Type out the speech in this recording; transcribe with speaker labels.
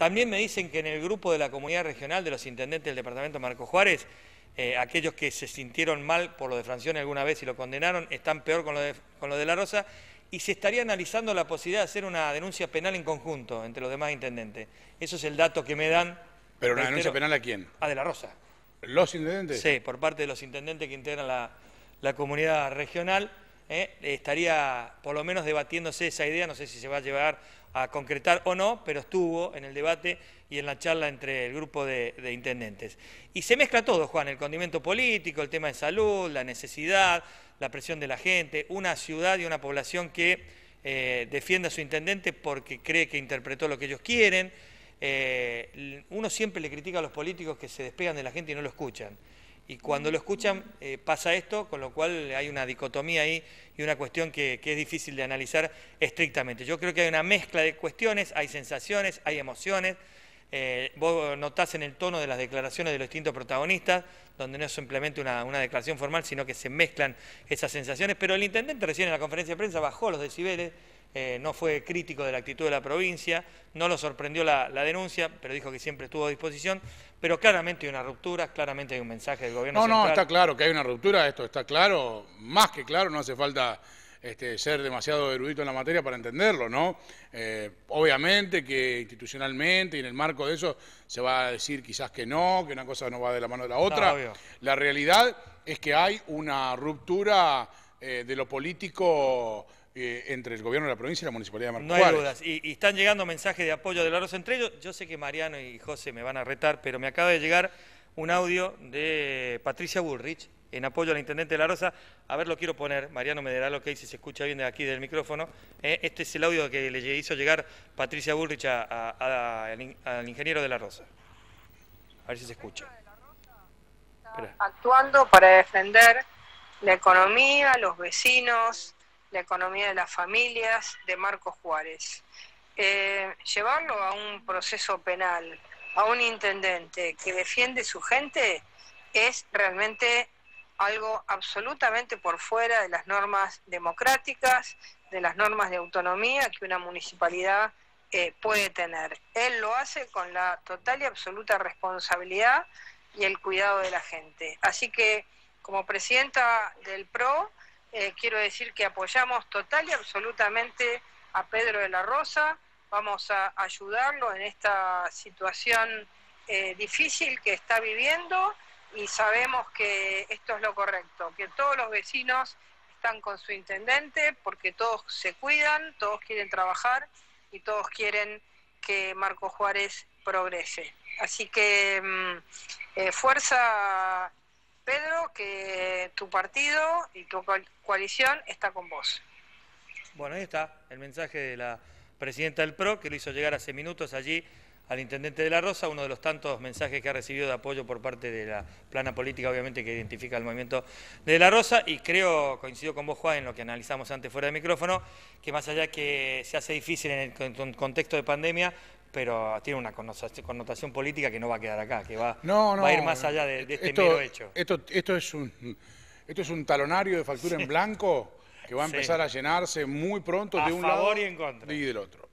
Speaker 1: También me dicen que en el grupo de la comunidad regional de los intendentes del departamento Marco Juárez, eh, aquellos que se sintieron mal por lo de Francione alguna vez y lo condenaron, están peor con lo, de, con lo de La Rosa y se estaría analizando la posibilidad de hacer una denuncia penal en conjunto entre los demás intendentes. Eso es el dato que me dan.
Speaker 2: ¿Pero una denuncia penal a quién?
Speaker 1: A De La Rosa.
Speaker 2: ¿Los intendentes?
Speaker 1: Sí, por parte de los intendentes que integran la, comunidad regional. Eh, estaría por lo menos debatiéndose esa idea, no sé si se va a llevar a concretar o no, pero estuvo en el debate y en la charla entre el grupo de, intendentes. Y se mezcla todo, Juan, el condimento político, el tema de salud, la necesidad, la presión de la gente, una ciudad y una población que eh, defiende a su intendente porque cree que interpretó lo que ellos quieren. Eh, uno siempre le critica a los políticos que se despegan de la gente y no lo escuchan y cuando lo escuchan eh, pasa esto, con lo cual hay una dicotomía ahí y una cuestión que, es difícil de analizar estrictamente. Yo creo que hay una mezcla de cuestiones, hay sensaciones, hay emociones. Eh, vos notás en el tono de las declaraciones de los distintos protagonistas, donde no es simplemente una, una, declaración formal, sino que se mezclan esas sensaciones, pero el intendente recién en la conferencia de prensa bajó los decibeles, eh, no fue crítico de la actitud de la provincia, no lo sorprendió la, denuncia, pero dijo que siempre estuvo a disposición, pero claramente hay una ruptura, claramente hay un mensaje del gobierno
Speaker 2: No, no, está claro que hay una ruptura, esto está claro, más que claro, no hace falta este, ser demasiado erudito en la materia para entenderlo, ¿no? Eh, obviamente que institucionalmente y en el marco de eso se va a decir quizás que no, que una cosa no va de la mano de la otra. la realidad es que hay una ruptura eh, de lo político eh, entre el gobierno de la provincia y la municipalidad de Marco
Speaker 1: No hay dudas. Y, están llegando mensajes de apoyo de la Rosa entre ellos. Yo sé que Mariano y José me van a retar, pero me acaba de llegar un audio de Patricia Bullrich en apoyo al intendente de la Rosa. A ver, lo quiero poner. Mariano me dirá lo que dice, se escucha bien de aquí del micrófono. Eh, este es el audio que le hizo llegar Patricia Bullrich al ingeniero de la Rosa. A ver si se escucha.
Speaker 3: Actuando para defender la economía, los vecinos, la economía de las familias de Marcos Juárez. Eh, llevarlo a un proceso penal, a un intendente que defiende su gente, es realmente algo absolutamente por fuera de las normas democráticas, de las normas de autonomía que una municipalidad eh, puede tener. Él lo hace con la total y absoluta responsabilidad y el cuidado de la gente. Así que, como presidenta del PRO, eh, quiero decir que apoyamos total y absolutamente a Pedro de la Rosa, vamos a ayudarlo en esta situación eh, difícil que está viviendo y sabemos que esto es lo correcto, que todos los vecinos están con su intendente porque todos se cuidan, todos quieren trabajar y todos quieren que Marco Juárez progrese. Así que mm, eh, fuerza Pedro, que tu partido y tu coalición está con vos.
Speaker 1: Bueno, ahí está el mensaje de la presidenta del PRO, que lo hizo llegar hace minutos allí al intendente de La Rosa, uno de los tantos mensajes que ha recibido de apoyo por parte de la plana política, obviamente, que identifica el movimiento de La Rosa, y creo, coincido con vos, Juan, en lo que analizamos antes fuera de micrófono, que más allá que se hace difícil en el contexto de pandemia, pero tiene una connotación política que no va a quedar acá, que va, a ir más allá de, este mero hecho.
Speaker 2: Esto, esto, es un, esto es un talonario de factura en blanco que va a empezar a llenarse muy pronto de un lado
Speaker 1: y, en contra.
Speaker 2: y del otro.